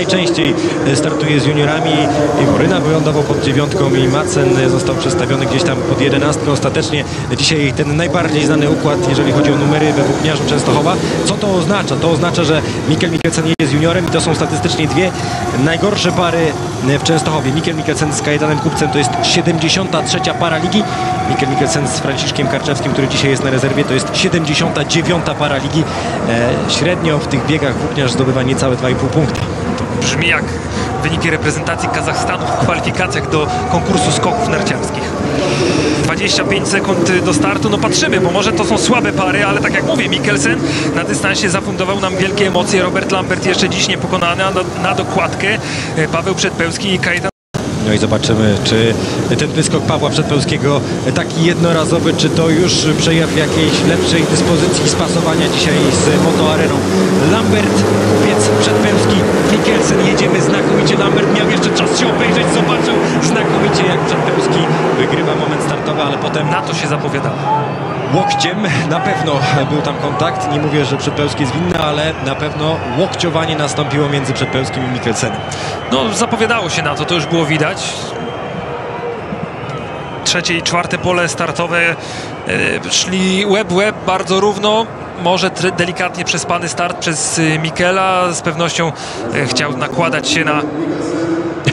Najczęściej startuje z juniorami i Boryna wylądował pod dziewiątką i Macen został przestawiony gdzieś tam pod jedenastką. Ostatecznie dzisiaj ten najbardziej znany układ, jeżeli chodzi o numery we Włókniarzu Częstochowa. Co to oznacza? To oznacza, że Mikkel Mikkelsen jest juniorem i to są statystycznie dwie najgorsze pary w Częstochowie. Mikkel Mikkelsen z Kajetanem Kupcem to jest 73 para ligi. Mikkel Mikkelsen z Franciszkiem Karczewskim, który dzisiaj jest na rezerwie, to jest 79 para ligi. E, średnio w tych biegach Włókniarz zdobywa niecałe 2,5 punkta. Brzmi jak wyniki reprezentacji Kazachstanu w kwalifikacjach do konkursu skoków narciarskich. 25 sekund do startu, no patrzymy, bo może to są słabe pary, ale tak jak mówię, Mikkelsen na dystansie zafundował nam wielkie emocje. Robert Lambert jeszcze dziś niepokonany, a na, na dokładkę e, Paweł Przedpełski i Kajetan No i zobaczymy, czy ten wyskok Pawła Przedpełskiego taki jednorazowy, czy to już przejaw jakiejś lepszej dyspozycji spasowania dzisiaj z motoareną. Lambert, Kupiec, Przedpełski, Mikkelsen, jedziemy znakomicie. Lambert miał jeszcze czas się obejrzeć, zobaczył znakomicie jak Przedpełski wygrywa moment startowy, ale potem na to się zapowiadało. łokciem na pewno był tam kontakt. Nie mówię, że Przedpełski jest winny, ale na pewno łokciowanie nastąpiło między Przedpełskim i Mikkelsenem. No, zapowiadało się na to, to już było widać. Trzecie i czwarte pole startowe e, szli łeb łeb bardzo równo. Może delikatnie przespany start przez e, Mikela. Z pewnością e, chciał nakładać się na,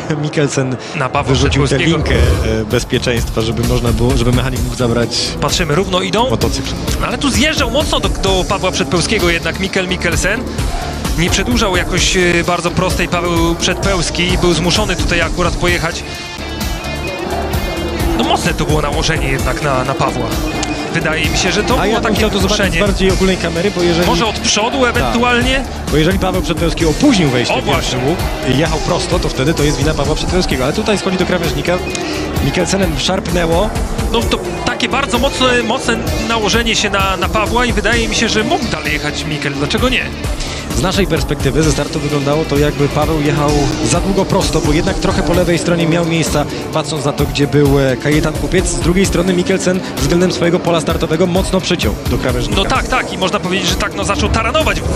Mikkelsen na Pawła wyrzucił tę linkę e, bezpieczeństwa, żeby można było, żeby mechanik mógł zabrać Patrzymy, równo idą. motocykl. No, Ale tu zjeżdżał mocno do, do Pawła Przedpełskiego jednak Mikkel Mikkelsen. Nie przedłużał jakoś e, bardzo prostej Paweł Przedpełski. Był zmuszony tutaj akurat pojechać. No mocne to było nałożenie jednak na, na Pawła. Wydaje mi się, że to A było ja takie to zobaczyć z bardziej ogólnej kamery, bo jeżeli, Może od przodu ewentualnie? bo jeżeli Paweł Przedpełski opóźnił wejście O, w pierwszy łuk i jechał prosto, to wtedy to jest wina Pawła Przedpełskiego. Ale tutaj schodzi do krawężnika. Mikkelsenem szarpnęło. No to takie bardzo mocne, mocne nałożenie się na, na Pawła i wydaje mi się, że mógł dalej jechać Mikkel. Dlaczego nie? Z naszej perspektywy ze startu wyglądało to jakby Paweł jechał za długo prosto, bo jednak trochę po lewej stronie miał miejsca, patrząc na to, gdzie był e, Kajetan Kupiec. Z drugiej strony Mikkelsen względem swojego pola startowego mocno przyciął do krawężnika. No tak, tak i można powiedzieć, że tak no zaczął taranować